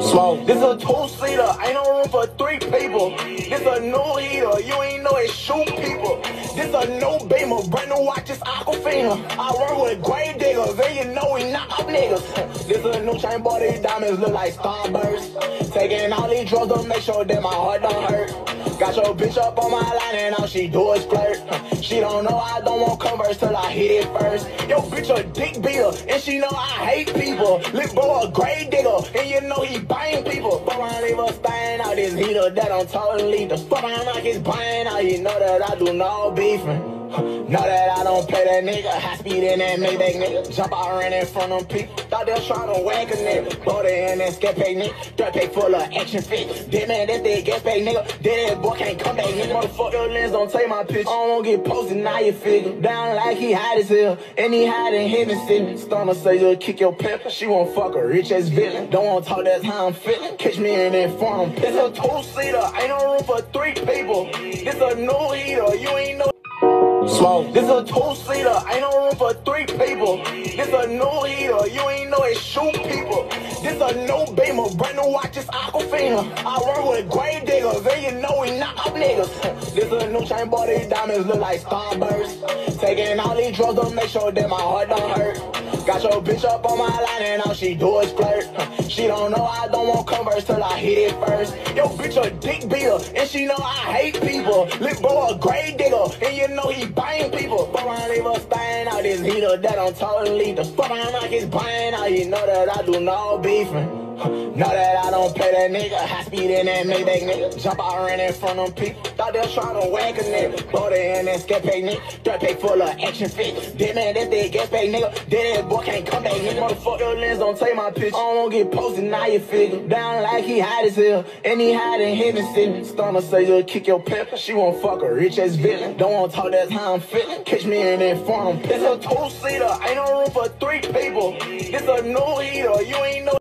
Smoke. This is a two-seater, ain't no room for three people. This a new heater, you ain't This a new beamer, brand new watch, it's Aquafina. I work with grave diggers, and you know we knock up niggas. This a new chain, boy, these diamonds look like starburst. Taking all these drugs to make sure that my heart don't hurt. Got your bitch up on my line and all she do is flirt. She don't know I don't want converse till I hit it first. Yo, bitch a dick beater, and she know I hate people. Lip bro a grave digger, and you know he buying people. Fuck around, leave this heater that I'm totally the fuck around like it's buying out. You know that I do no beefing. Know that I don't pay that nigga. High speed in that Maybach nigga. Jump out ran in front of people. Thought they was trying to whack a nigga. Bought it in that pay nigga. Dirt pay full of action fit. Dead man, that they get paid nigga. Dead boy can't come back nigga. Motherfucker, your lens don't take my picture. I don't get posted, now you figure. Down like he hot as hell. And he hide in heaven sitting. Stomach say you'll kick your pepper. She won't fuck a rich ass villain. Don't wanna talk, that's how I'm feeling. Catch me in that front farm. It's a two-seater, ain't no room for three people. This a no heater. you ain't know. Smoke. This a two-seater, ain't no room for three people. This a new heater, you ain't know it shoot people. This a new beamer, brand new watch, it's Aquafina. I work with grave diggers, and you know we knock up niggas. This a new chain, boy, these diamonds look like starburst. Taking all these drugs to make sure that my heart don't hurt. Got your bitch up on my line and all she do is flirt. She don't know I don't want converse till I hit it first. Yo, bitch a dick beater, and she know I hate people. Lip bro a grave digger, and you know he buying people. Fuck around, leave a stain out this heater that I'm totally the fuck around like it's buying out. You know that I do no beefing. Know that I don't pay that nigga. High speed in that Maybach nigga. Jump out ran in front of people. Thought they was trying to whack a nigga. Bought it in that pay nigga. Dirt pay full of action fit. Dead man, that they gas pay nigga. Dead boy can't come back nigga. Motherfucker, your lens don't take my picture. I don't wanna get posted, now you figure. Down like he hot as hell. And he hide in heaven sitting. Stomach say you'll kick your pepper. She won't fuck a rich ass villain. Don't wanna talk, that's how I'm feeling. Catch me in that farm. It's a two-seater, ain't no